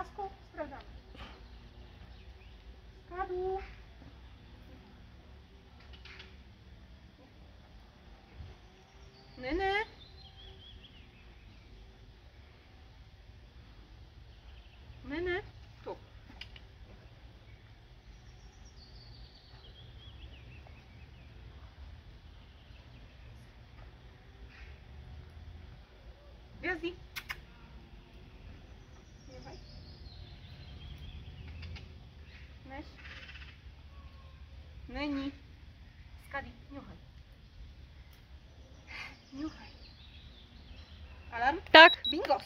Láskou zdravím. Skladu. Ne, ne. Ne, ne. Tu. Vězí. Není. Skady, ňuhaj. Ňuhaj. Alarm? Tak. Bingo.